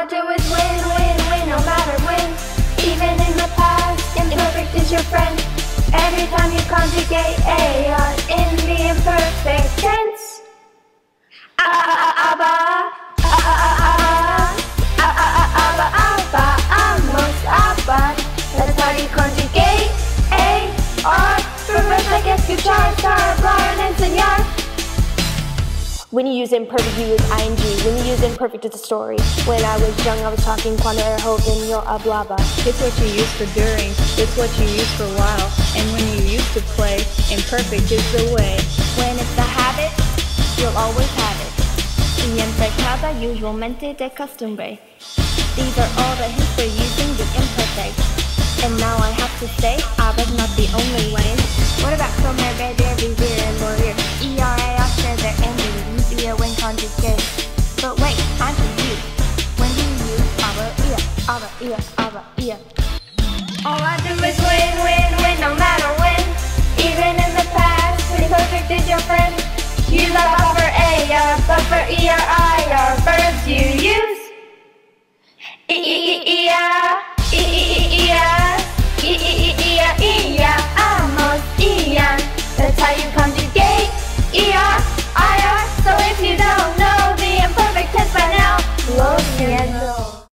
I do is win, win, win, no matter when. Even in the past, imperfect is your friend. Every time you conjugate AR When you use imperfect, you use ing. When you use imperfect, it's a story. When I was young, I was talking cuando era joven, yo hablaba. It's what you use for during, it's what you use for while, and when you used to play, imperfect is the way. When it's a habit, you'll always have it. Y imperfecta usualmente de costumbre. These are all the hints for using the imperfect. And now I have to say, I was not the only way. But wait, I'm confused. When do you use aber, ihr, aber, ihr, aber, ihr? All I do is win, win, win, no matter when. Even in the past, imperfect is your friend. Use our buffer A, our buffer E, our